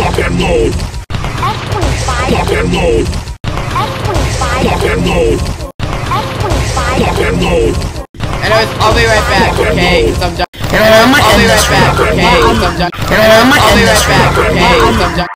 Stop and load. F25. Stop and load. F25. Stop and load. F25. Stop and load. Anyways, I'll be right back, okay? Cause I'm done. I'll be right back, okay? Cause I'm done. I'll be right back, okay? Cause I'm done.